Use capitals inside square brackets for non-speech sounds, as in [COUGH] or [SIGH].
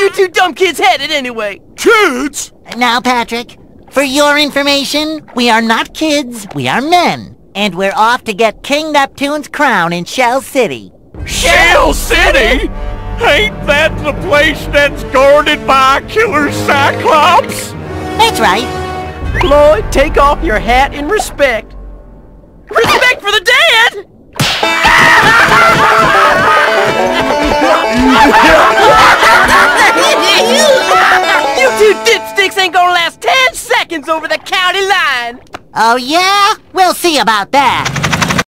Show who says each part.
Speaker 1: you two dumb kids headed anyway?
Speaker 2: Kids?
Speaker 3: Now, Patrick, for your information, we are not kids, we are men. And we're off to get King Neptune's crown in Shell City.
Speaker 2: Shell City? Ain't that the place that's guarded by a killer Cyclops?
Speaker 3: That's right.
Speaker 1: Lloyd, take off your hat in respect. Respect for the dead? [LAUGHS] you dipsticks ain't gonna last ten seconds over the county line.
Speaker 3: Oh, yeah? We'll see about that.